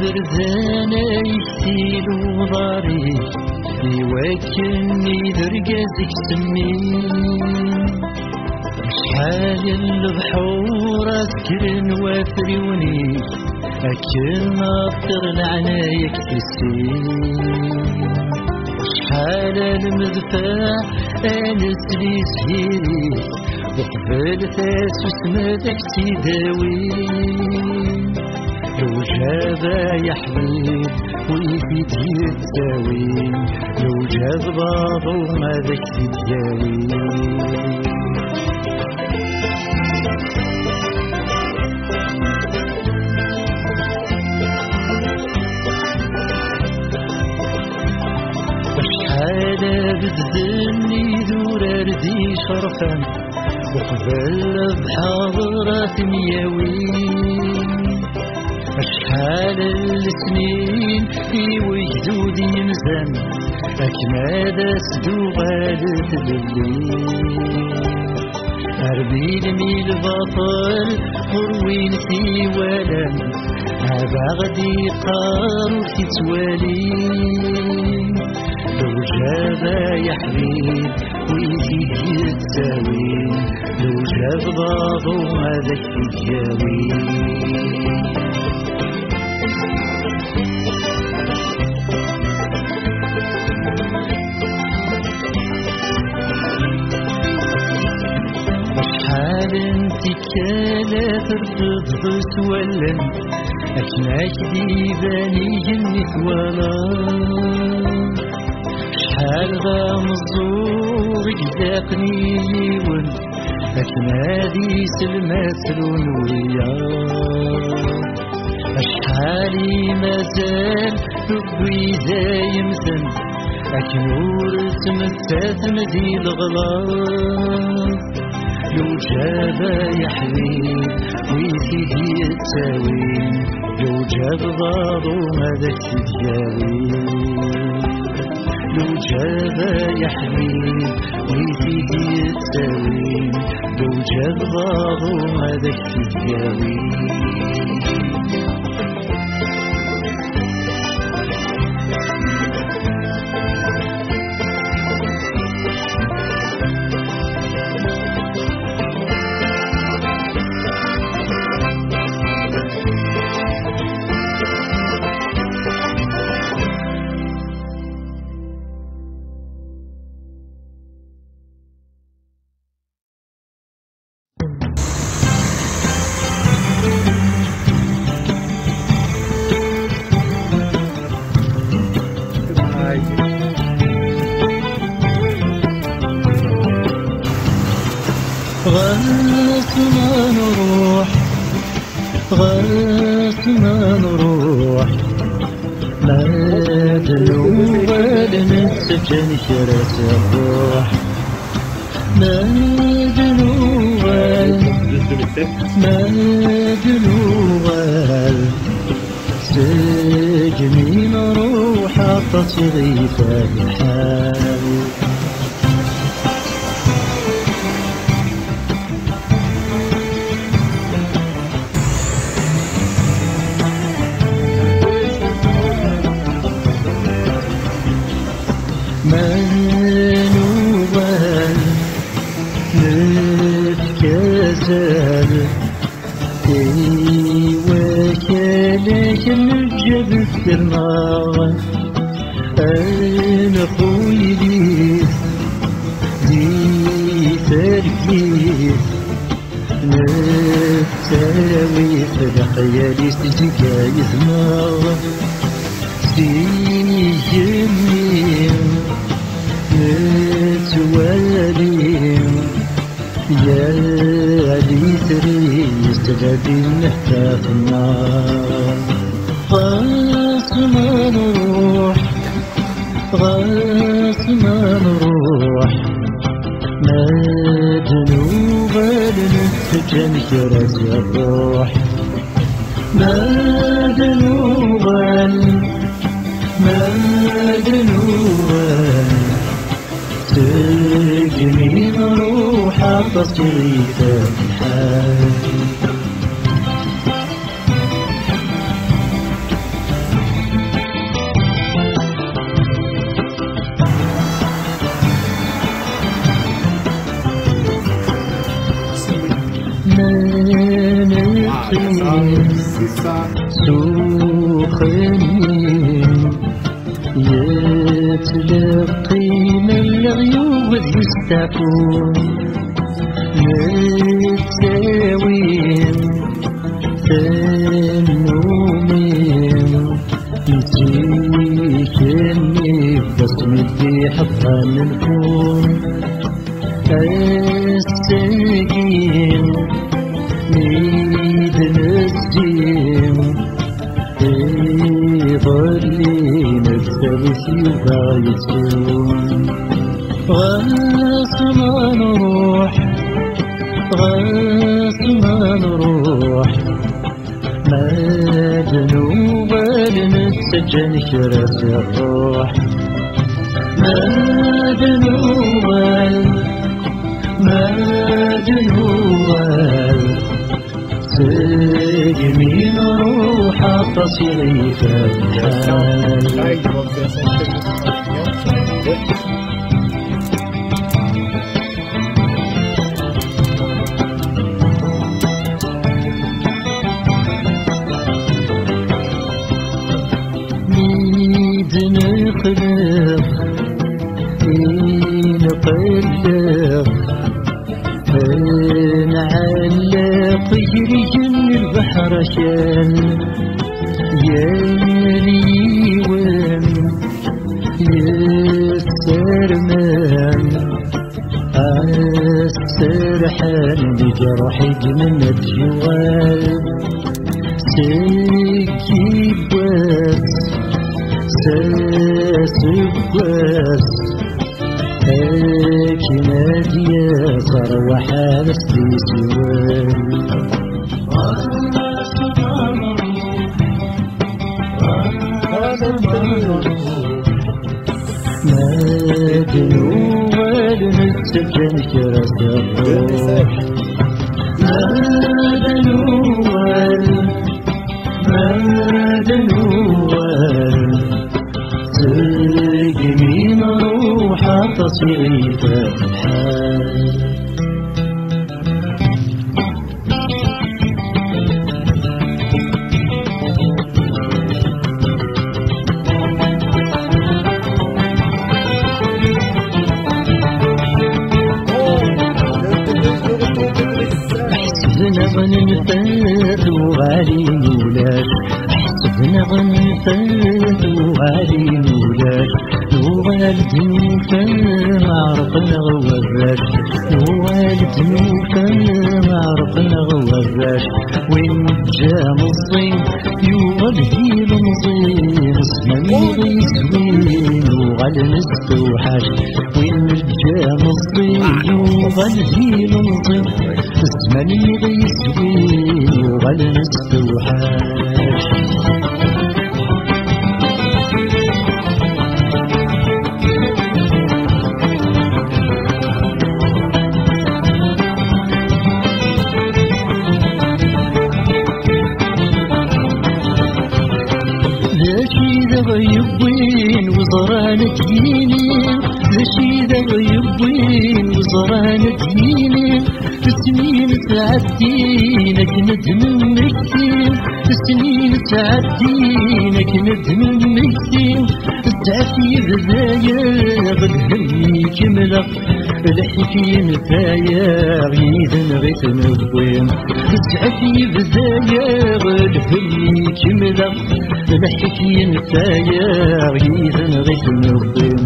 بردانا يكتيل وضاري يوكلني درقازك سمين شحال البحور أذكرن وافريوني أكل ناطر العناية كتسين شحال المدفع أنس لي سهيري وقبل تاسوس مدك تداوي جاب يا حبيب ويزيد يتساوي. لو جاب بابا وماذاك تداوي شحال بتذني دور ردي شرفان وقبل بحاضرة مياوين أشحال السنين في وجدود يمزن أكماد سدو غالت بالليل أربيل ميل بطل قروين في ولم أبغدي قارو تتوالين لو جاب يا حبيب ويزيد يتساوي لو جاب بابا وهذاك تجاوي كالا ترفض بسولن أكناك ديباني جنك ولا شحال غامزور جداقني يون أكنادي سلمات ويا أشحالي مازال ربي دايمتن أكنور تمتات مدي الغلاط لو جاب يا حبيب ويزيد يتساوي لو جاب بابو ماذاك تتجاوي لو جاب يا حبيب ويزيد يتساوي لو جاب بابو ماذاك غاس ما نروح غاس ما نروح ما دلوال نسجن شرس الروح. ما دلوال ما دلوال سجني نروح تصغي الحال السماء أنا خوي دي دي تركيز. نتساوي فرقيالي ستجاي ثمار سيني جميل نتوالي. يا لي تريس تغدي نحتاف النار. ما نروح غاس نروح ما جنوب لنتجن كرز الروح. ما جنوب ما جنوب تجمي روح تصريف الحال. نقيم سوخنين يتلقي من الغيوب يستعفون متساوين تنومين نسيكني بصمي في حضن الكون وبايتون غاس ما نروح غاس ما نروح ما ذنوب نتسجن شرس الروح ما ذنوب ما ذنوب سجمين روح تصيري فالحال نقلق نعلق يجري البحر شان يليون يسرمان السرحان بجرحك من الجوال سكيبات تصير الحال غنفات وغالي مولاك حسبنا غنفات وغالي مولاك ووالد نوفا تعدينك ندم مكتين تعفي بذايا غدهمي كملة الحكي نتايا غيدن غيث نبوين. تعفي بذايا غدهمي كملة الحكي نتايا غيدن غيث نبوين.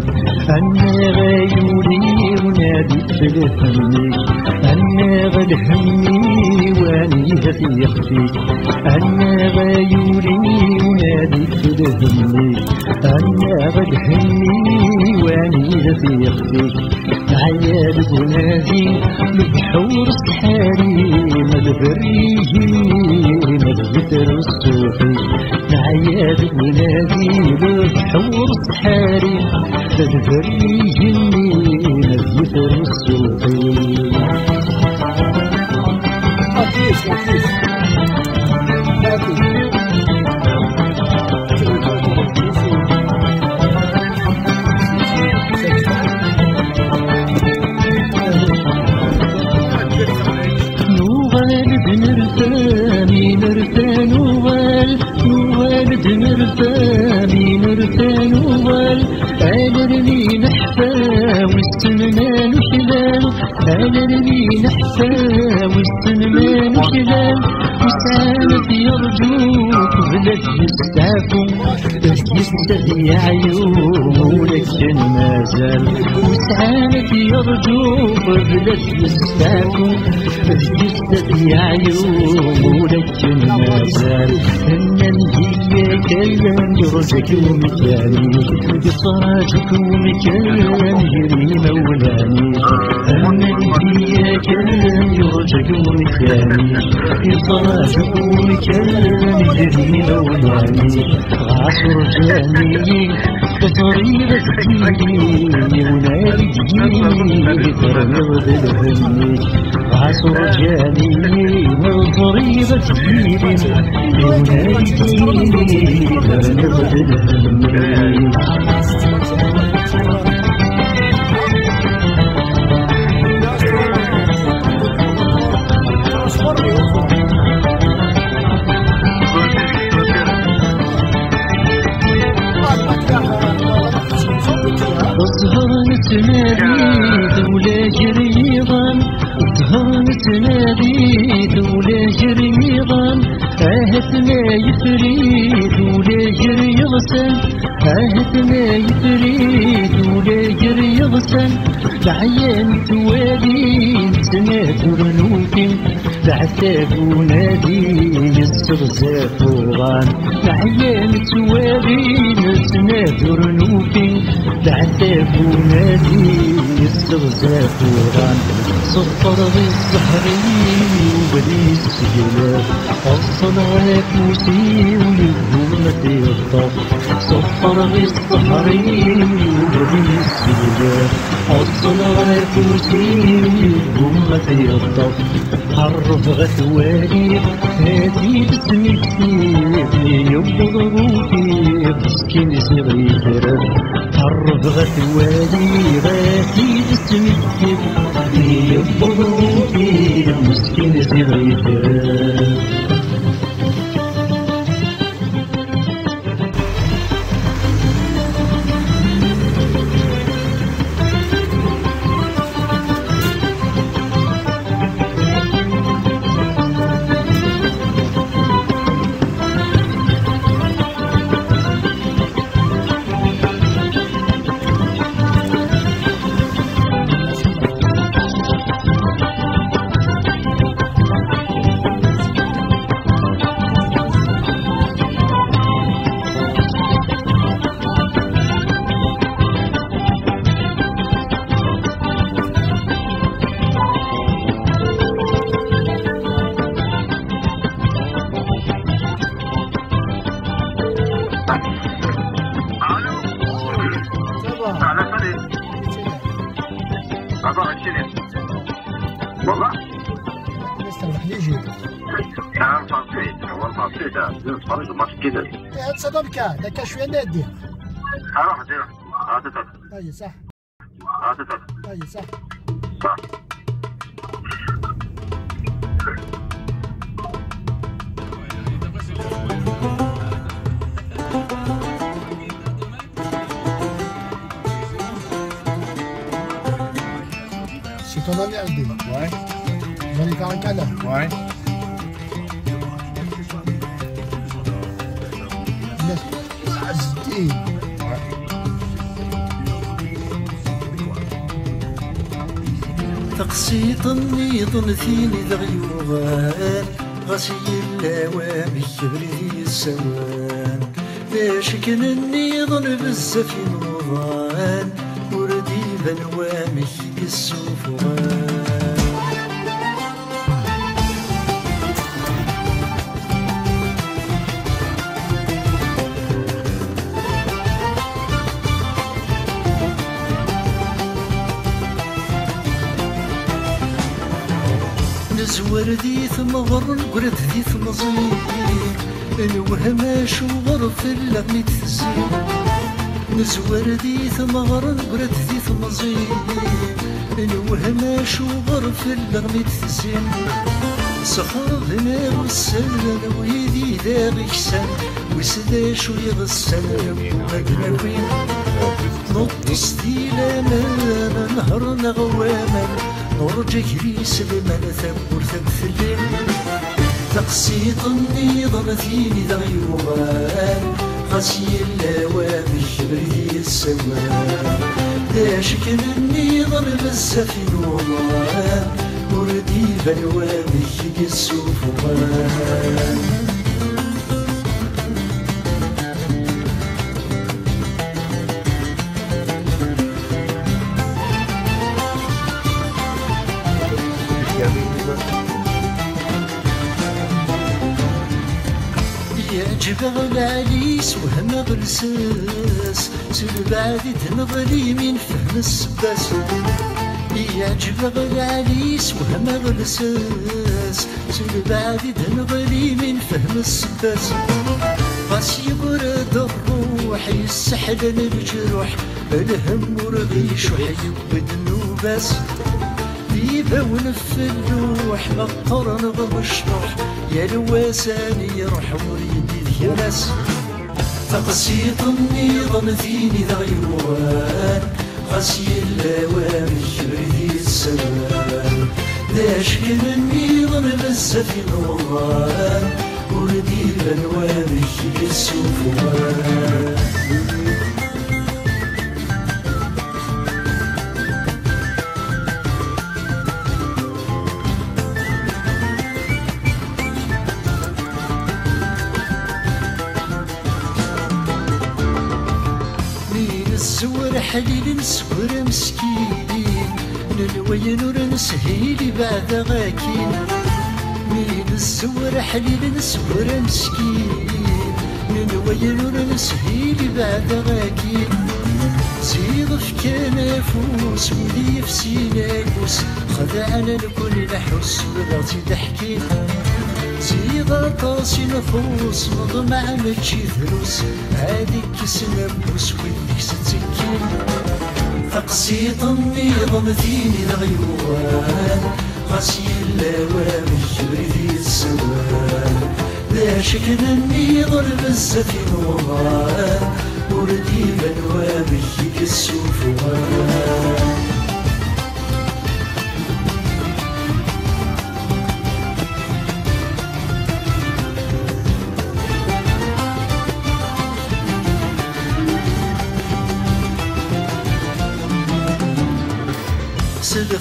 أنا غيولي ونادي تلهمني أنا غدهمني في يخفيك أنا غيولي ونادي تلهمني أنا غدهمني واني في يخفيك عيال بنادي لبحور السحاري ما البريجي ما البتر الصوفي عيال بنادي لبحور السحاري البريجي ما البتر الصوفي على البين حتى والسلمان كلام وسالت يرجوك بلا يستعفو يستدي عيون ولكن ما زال. وسالت يرجوك بلا يستعفو يستدي عيون ولكن ما زال. ان هي كلام يرجك ومكاني يصراجك ومكان يري مولاني ان هي كلام يرجك ومكاني يصراجك ومكان يري مولاني عصر جاني بطريقة جيني ونادي جيني ترمض الهمي عصر جاني بطريقة جيني ونادي جيني Thank you. جريضسن اهت ما يفريد ولا جريضسن العيان توالين سنات ورنوكين العتاب ونادي يستغزاف وغان العيان توالين سنات ورنوكين العتاب ونادي يستغزاف وغان صفر بالزهري وبدي السجلات أصل عليك موسي ويهمة يغطف صفر بالزهري وبدي السجلات عليك موسي ويهمة يغطف حرف غثواني هاتي باسمك سيبني يبض روحي مسكين صغير حرف غثواني غاتي باسمك سيبني يبض روحي مسكين صغير صدمك لك شويه نادي أروح أدير عادة اي صح عادة اي صح صح C'est ton ami Aldi. Ouais, On va lui faire un câlin. ouais. Aldi. تقسيط النيض ثيني ذغيوغان غسي اللاوام يبري السوان باش كان النيض بزاف نوضان وردي بنوامك السوفوان نزور ذي ثمغر قرد ذي ثمزين الوهم شوغر في اللغم تزين نزور ذي ثمغر قرد ذي ثمزين الوهم شوغر في اللغم تزين سخر ذنب السلم ويدي ذا غشان وسدا شو يغسل وقنا وين نط ستيلا ما نهر نغواما نرجع ريس بمن ثبور ثبثلين تقسيط النظام ثيني ذا يوغان غسي اللوامي بريد السوان داش كان النظام بزاف نوضان وردي بلوامي السوفوان يعجب العليس وهم غلساس سل بعد تنظري من فهم السباس. يعجب العليس وهم غلساس سل بعد تنظري من فهم السباس. غاس يبرد الروح يسحلن الجروح الهم ورغيش وحيبد النوباس. ديبا ونف اللوح القرن بمشطح يا الواساني يروح وريدي ذي ناس تقسيط النظام ذيني ذا غيوان غسي اللوامي بريدي السلام داش كان النظام بزاف نوران وردي بنوامي السوفوان حليل نسور مسكين نلوين ور نسهيلي بعد غاكين. مين الزور حليل نسور مسكين نلوين ور نسهيلي بعد غاكين. زيد فكان فوس ولي في سيناكوس خدعنا الكل نحس وغاتي ضحكين زيد طاسي نفوس مضمع ماشي ثروس هذيك سنبوس ويديك ستسكين تقسيط النظام ذيني الغيوان غاسي اللوامي بريدي السوان لا شكل النظام بزاف نوران وردي بنوامي السوفوان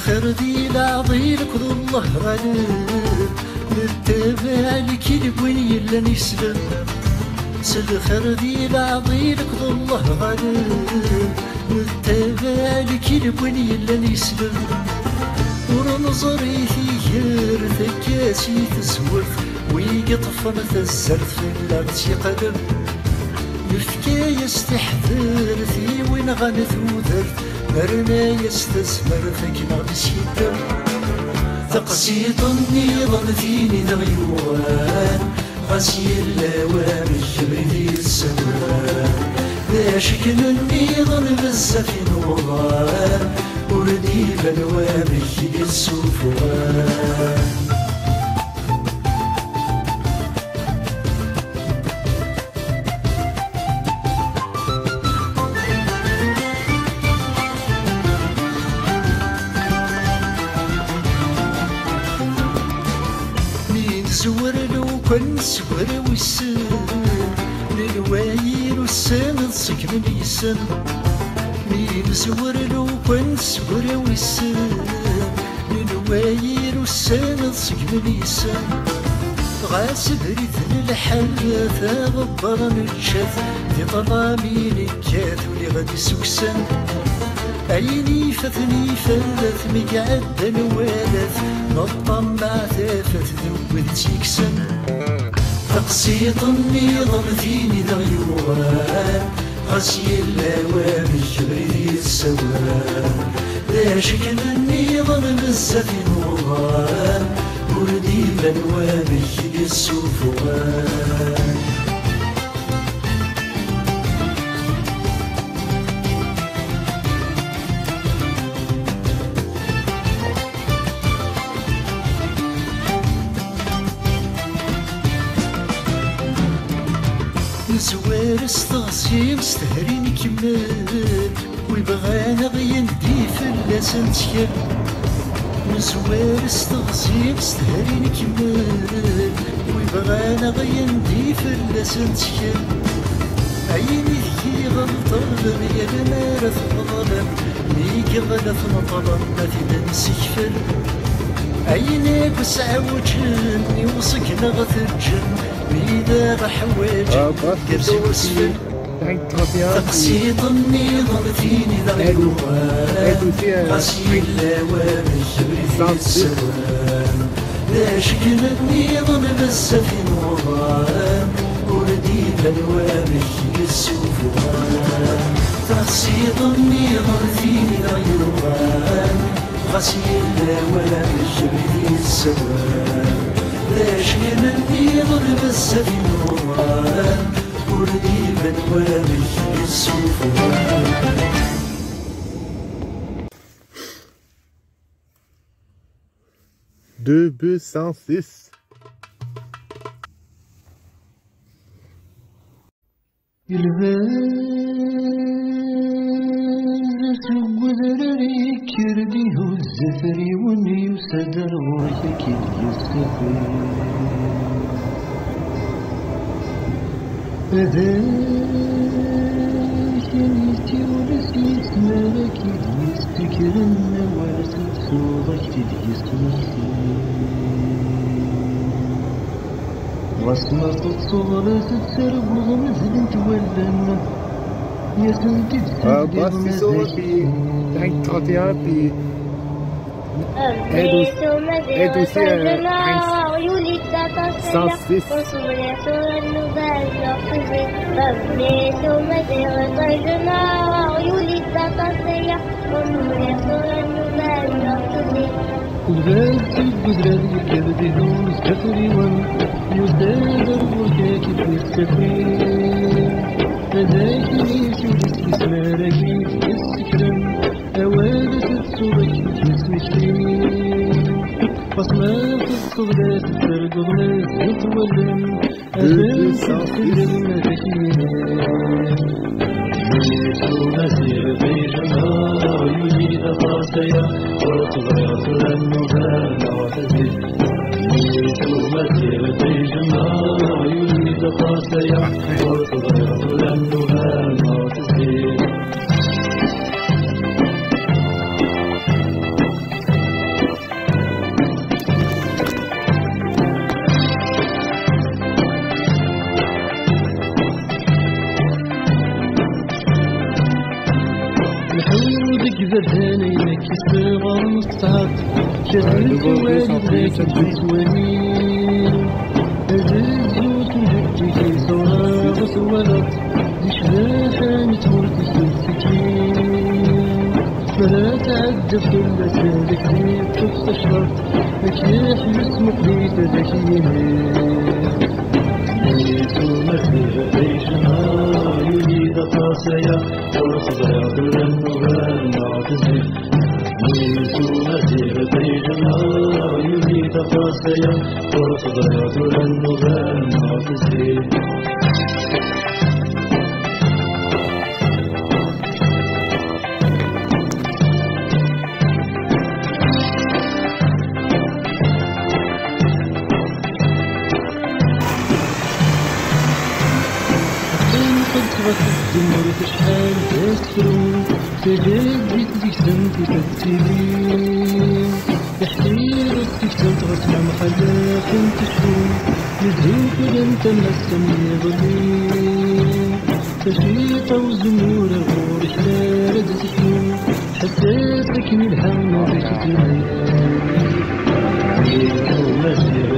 الخير دي العظيم كل الله غالب نتبع الكذب يلا نسلم. سلخر دي العظيم كل الله غالب نتبع الكذب يلا نسلم. ونظري ثير ثكاسي تسوف ويقطف مثزرت في اللبس يقلب نفكا يستحذر في وين غنثوذرت مرنا يستثمر فكنا بسيدم تقسيط النظام ذيني ذغيوان غسي اللوام الجبريل السوان ذا شكل النظام بزاف نوضان وردي بلوام السوفوان. لو كن سور ويسن للواير والسن صك من يسن مين زور لو كن سور ويسن للواير والسن صك من يسن غاس بريد الحل ثغبر الشث في طلامين الكاث ولي غادي سكسن عيني فثني فلث مقعد نوالث نطم مع ثافت ذوذ تيكسن تقسيط النظام ذيني ذغيوان غسي اللوام الجبريل السوان لا شكل النظام بزاف نوران وردي بنوام السوفوان. زوار استغسي مستهرين كمال ويبغانا غيندي في اللسان تيال نسوار استغسيب ستهرين كمال ويبغانا غيندي فلاس نتكل عيني ذكي غلطر يا لما ثقظلم ميك غلط مطلب ما في نسكفل عينيك وسع وجهني وصقنا غترجم ميدا غحواج كرسي وسفل تقسيط النظام فيني ذا القوان غسيل اللوام الجبري في السوان لا شكل النظام بس في نظام وردي بلوام السوفوان تقسيط النظام فيني ذا القوان غسيل اللوام الجبري في السوان لا شكل النظام بس في نظام وردي بلوام السوفوان Deux bœufs cent six. الباس هو الزفري وني وسدر وياك السفر هذاك نيتي ورسي اسمالك يستكر النواس صوبك تدي اسمك واسمة الصغرى تتسرب غمزل انت ولا يا سنتي Ah, bah, c'est ça, puis 31, puis أبيت مزيغة عيوني Sans تتصل six. وصبري صغر نبال نقصي أبيت مزيغة عيوني تتصل وصبري صغر نبال نقصي الباس القدرة كبدي دوز كفري ون يزداد وشاك في السفرين هذاك نيتي ورسي اسمالك يستكرم أوادة الصورك يسمشين بصمات الصغرى تسرق غلاس يتولم أبان تسلم مدكين مسير الجسوانين أزيزوت نهدي في صورة وسولت لشباحة متورك السكين فلا تعد في اللسانك ليك تستشرف لك يحيى اسمك ليك ذكيين قد الدمر تشحال تسرون تجدد ديك سنتي تتسيلين تحتير ديك سنت غسمع محلاك انت شكون يدهوك انت مسم يغلين تشيط وزمور غور حلال تسكون حسيتك من الهم ذيك تلين مسير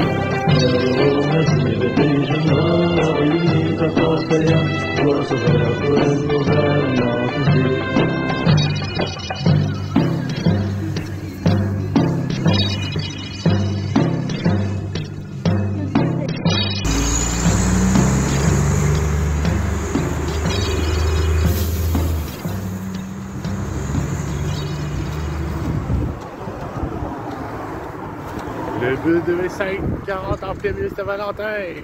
Thank you. 40 en de Saint-Valentin.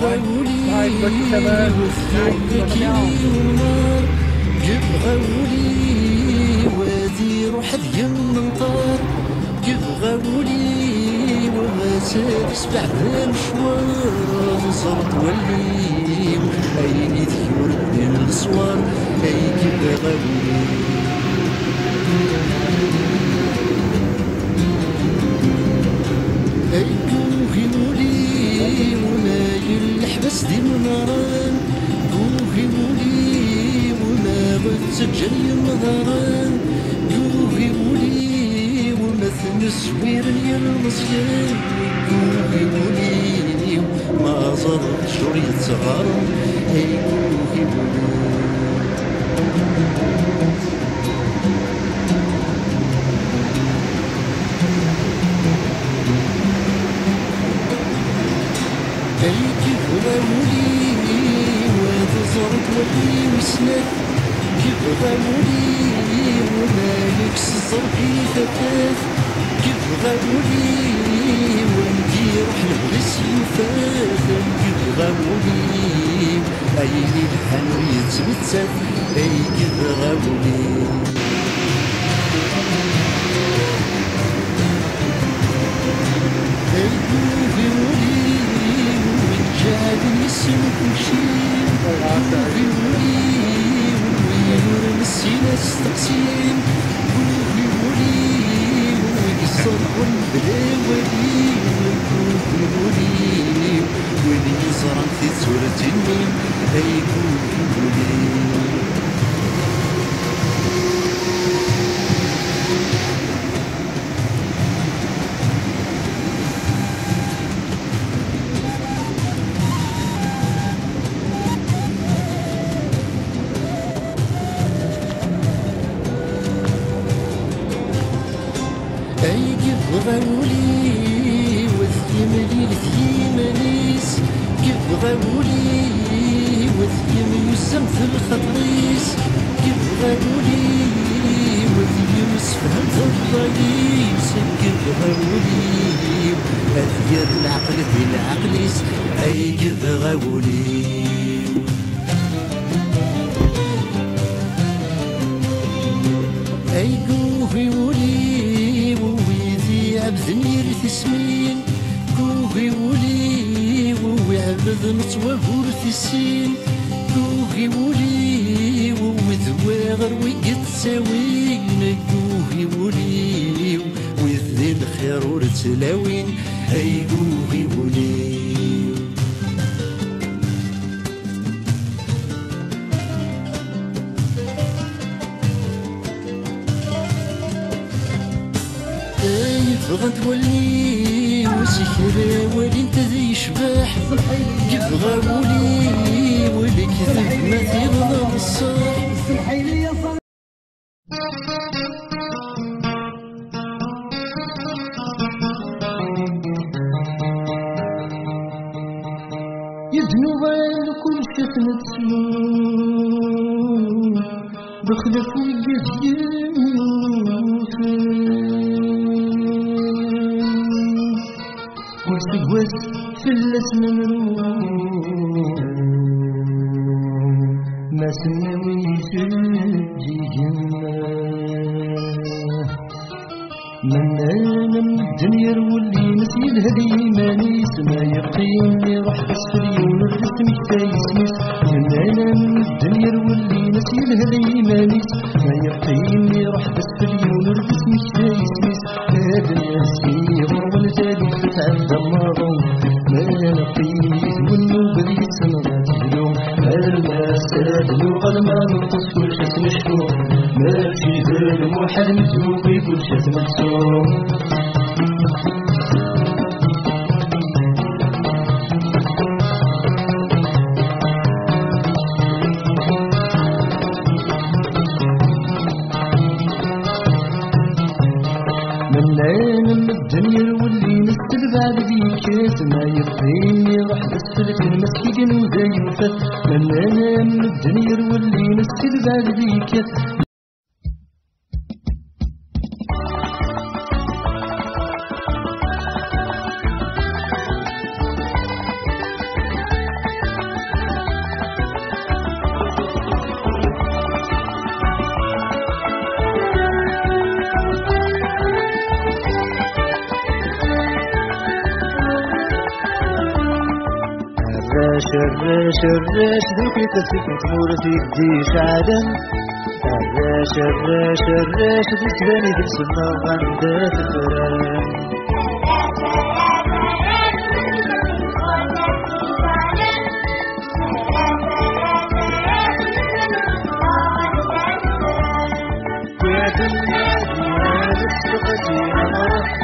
هاي ولي. وثيابك ونار كبغى ولي وادي روح ذي المنطار كبغى ولي وما سابس بعد المشوار صرت ولي أيني ذيور بين الصوار أي كبغى ولي كوهي مولي وما يلحبس دي مناران كوهي مولي وما بتسجل النظران كوهي مولي يا المصيان كوهي مولي ما زرت شريط صغار أي كبغى ولي وتزرد ولي وسنك كبغى ولي وما يكس الزرقي فتاف كبغى ولي وندير حلبس يفاف كبغى ولي أي الحن يتمتت أي كبغى ولي قلبي ولي سمين قوهي ولي ووي عبد نتوهر في السين قوهي ولي وذواغر ويقد ساوين قوهي ولي وذي الخير ورتلاوين أي قوهي ولي. يبغى تولي وسكر ولي انت ذي يشبح يبغى ولي ولي كذب ما تبغى الصح يذنب كل شفنة سنون بخلف ويزيوف الاسمرو ما سنوي تجي جنة من من الدنيا واللي نسيل هذه مانيس ما يقيني روح اسفل ونرس مكتايسميس من من الدنيا واللي نسيل هذه الراش الراش ذوك تسك تمور تيديش عدم الراش الراش الراش تسلاني في السنة غندات الفران يا دنيا دينا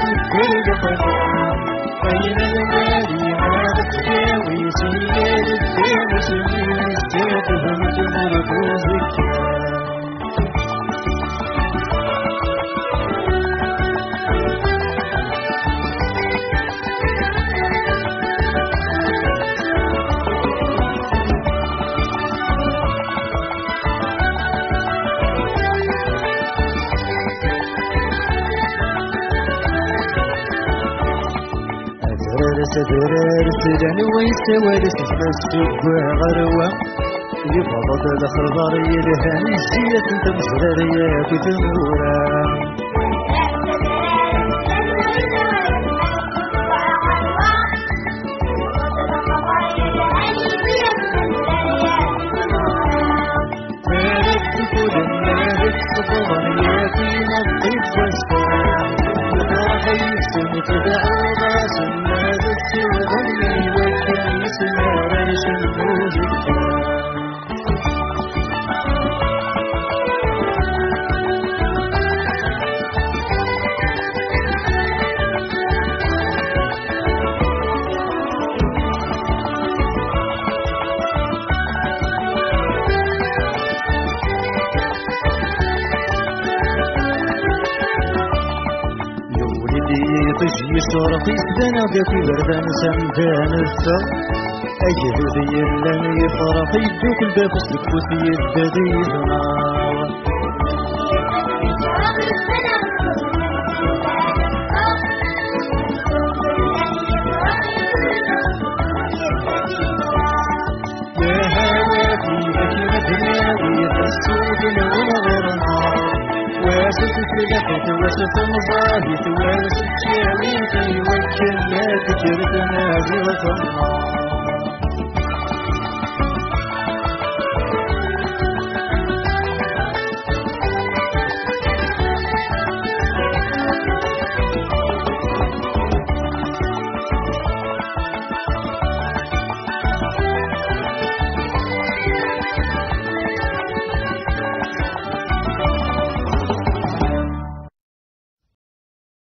أدرس لأن ويسوارس تمسك غروة يفضل الخضر كتمورة مالك تقول مالك تقول يا في نظيف راس شرطي سدنا في بردان سمدان الثر أجل ذي لم يفرق يدوك الباب سلك في الددي واسف فلحت واسف مظاهي واسف شاويتي وكل ما تجرد نادي وطنا